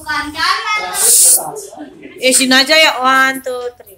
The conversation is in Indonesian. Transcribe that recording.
bukan kanan. Eh, sini aja ya. One, two, three.